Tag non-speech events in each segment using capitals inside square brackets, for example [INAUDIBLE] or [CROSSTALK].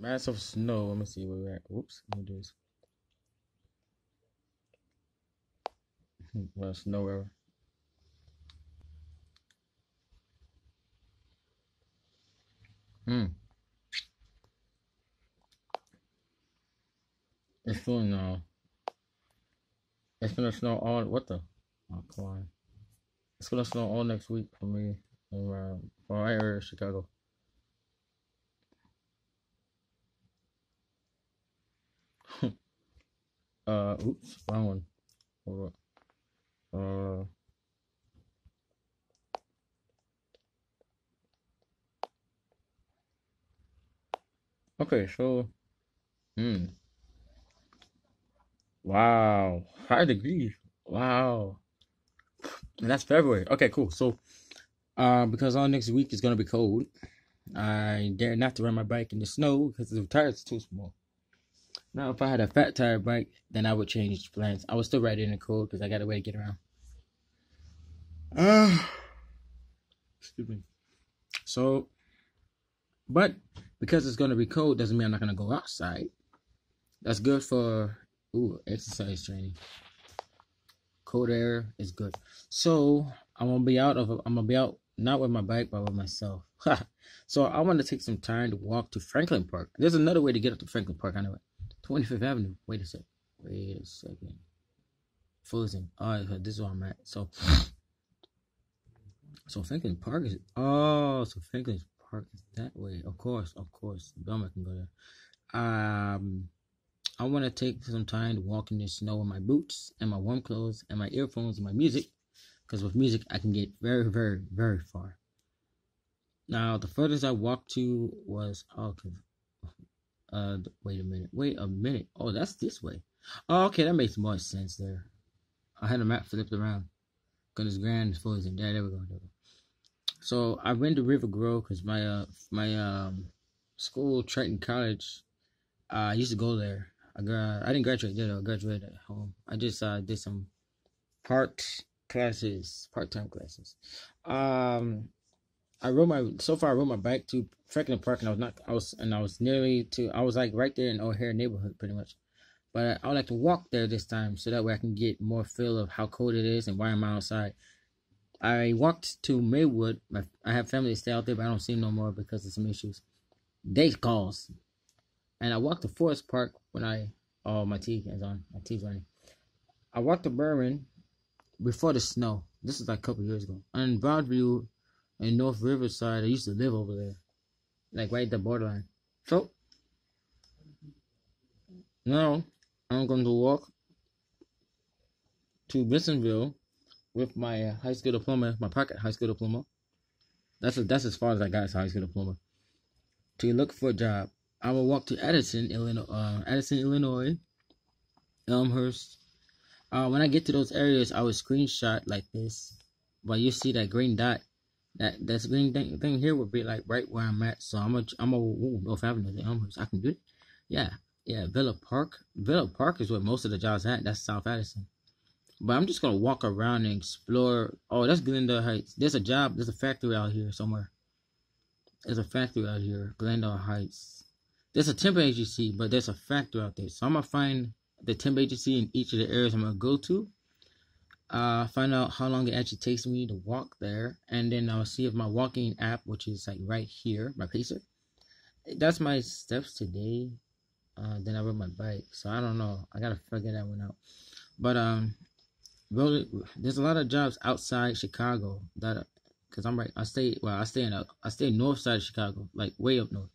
Massive snow. Let me see where we're at. Whoops. Let me do this. well, snow error. Hmm. It's feeling now. It's gonna snow all. What the? Oh, come on. It's gonna snow all next week for me around for my area, Chicago. Uh, oops, wrong one. Hold on. Uh. Okay, so, hmm. Wow, five degrees. Wow. And that's February. Okay, cool. So, uh, because all next week is gonna be cold, I dare not to ride my bike in the snow because the tire's too small. Now, if I had a fat tire bike, then I would change plans. I would still ride in the cold because I got a way to get around. Uh, excuse me. So, but because it's gonna be cold doesn't mean I'm not gonna go outside. That's good for ooh exercise training. Cold air is good. So I'm gonna be out of I'm gonna be out not with my bike but with myself. [LAUGHS] so I want to take some time to walk to Franklin Park. There's another way to get up to Franklin Park. It. 25th Avenue. Wait a sec. Wait a second. Fullerton. All right, this is where I'm at. So, so Franklin Park is. Oh, so Franklin Park is that way. Of course, of course. Belma can go there. Um, I want to take some time to walk in the snow in my boots and my warm clothes and my earphones and my music. Because with music, I can get very, very, very far. Now, the furthest I walked to was. Oh, uh, wait a minute. Wait a minute. Oh, that's this way. Oh, okay, that makes more sense there. I had the map flipped around. Cause it's grand as frozen. Yeah, there we go. There we go. So I went to River Grove because my uh my um school Triton College. Uh, I used to go there. I gra- I didn't graduate there. I graduated at home. I just uh did some part classes, part time classes. Um, I rode my so far I rode my bike to Franklin Park and I was not I was and I was nearly to I was like right there in O'Hare neighborhood pretty much. But I would like to walk there this time so that way I can get more feel of how cold it is and why I'm outside. I walked to Maywood. My, I have family stay out there, but I don't see them no more because of some issues. They calls. And I walked to Forest Park when I oh my teeth is on. My teeth running. I walked to Berwyn before the snow. This is like a couple years ago. And Broadview in North Riverside. I used to live over there, like right at the borderline. So now I'm going to walk to Bensenville with my high school diploma, my pocket high school diploma. That's a, that's as far as I got as high school diploma. To look for a job, I will walk to Addison, Illinois. Uh, Addison, Illinois, Elmhurst. Uh, when I get to those areas, I will screenshot like this. But you see that green dot that that's green thing, thing here would be like right where I'm at. So I'm a I'm a ooh, North Avenue. I can do it. Yeah, yeah. Villa Park. Villa Park is where most of the jobs at. That's South Addison. But I'm just gonna walk around and explore. Oh, that's Glendale Heights. There's a job. There's a factory out here somewhere. There's a factory out here, Glendale Heights. There's a temp agency, but there's a factory out there. So I'm gonna find the temp agency in each of the areas I'm gonna go to uh, find out how long it actually takes me to walk there, and then I'll see if my walking app, which is like right here, my pacer, that's my steps today. Uh, then I rode my bike, so I don't know. I gotta figure that one out. But um, really, there's a lot of jobs outside Chicago that, cause I'm right. I stay well. I stay in a, I stay north side of Chicago, like way up north.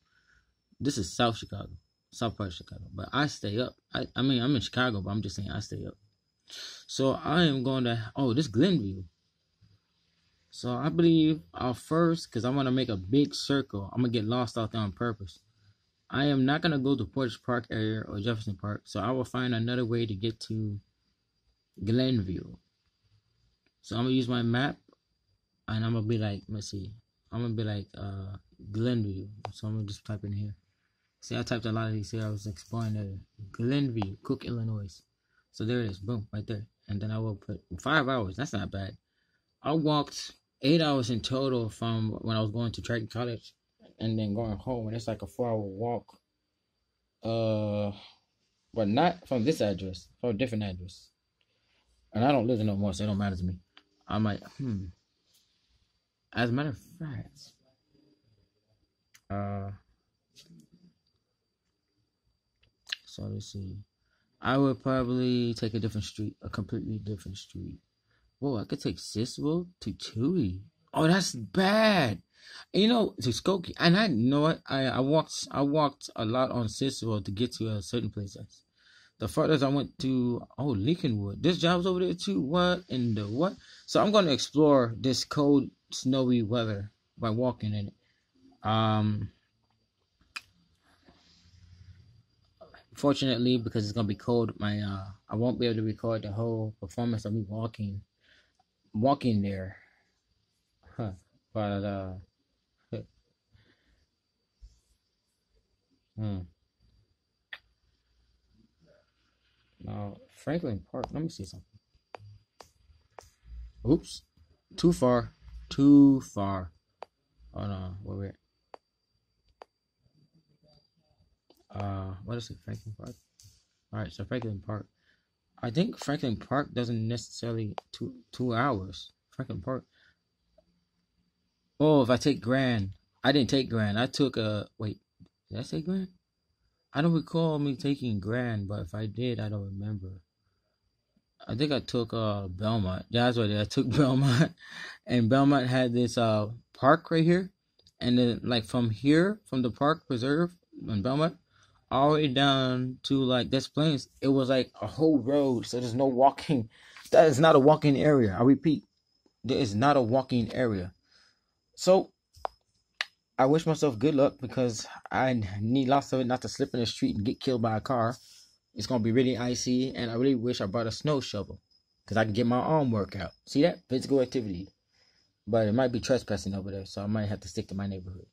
This is South Chicago, South part of Chicago. But I stay up. I I mean I'm in Chicago, but I'm just saying I stay up. So I am going to, oh, this Glenview. So I believe I'll first, because I want to make a big circle. I'm going to get lost out there on purpose. I am not going to go to Portage Park area or Jefferson Park. So I will find another way to get to Glenview. So I'm going to use my map. And I'm going to be like, let's see. I'm going to be like uh, Glenview. So I'm going to just type in here. See, I typed a lot of these here. I was exploring the Glenview, Cook, Illinois. So there it is, boom, right there. And then I will put five hours. That's not bad. I walked eight hours in total from when I was going to Triton College and then going home. And it's like a four hour walk Uh, but not from this address, from a different address. And I don't live there no more, so it don't matter to me. I'm like, hmm. As a matter of fact, uh, so let's see. I would probably take a different street, a completely different street. Whoa, I could take Cicero to Touhy. Oh, that's bad. You know, to Skokie, and I know what I I walked I walked a lot on Cicero to get to a certain places. The farthest I went to, oh, Lincolnwood. This job's over there too. What in the what? So I'm going to explore this cold, snowy weather by walking in it. Um, fortunately, because it's gonna be cold, my uh, I won't be able to record the whole performance of me walking, walking there. Huh. But uh, hmm. Now, Franklin Park. Let me see something. Oops. Too far. Too far. Oh no. Wait, wait. Uh, what is it? Franklin Park. All right. So Franklin Park. I think Franklin Park doesn't necessarily two two hours. Franklin Park. Oh, if I take Grand, I didn't take Grand. I took a uh, wait. Did I say Grand? I don't recall me taking Grand, but if I did, I don't remember. I think I took uh Belmont. Yeah, that's what I, did. I took [LAUGHS] Belmont, and Belmont had this uh park right here, and then like from here, from the park preserve in Belmont, all the way down to like this place. it was like a whole road. So there's no walking. That is not a walking area. I repeat, there is not a walking area. So I wish myself good luck because I need lots of it not to slip in the street and get killed by a car. It's gonna be really icy, and I really wish I brought a snow shovel because I can get my arm workout. See that physical activity, but it might be trespassing over there, so I might have to stick to my neighborhood.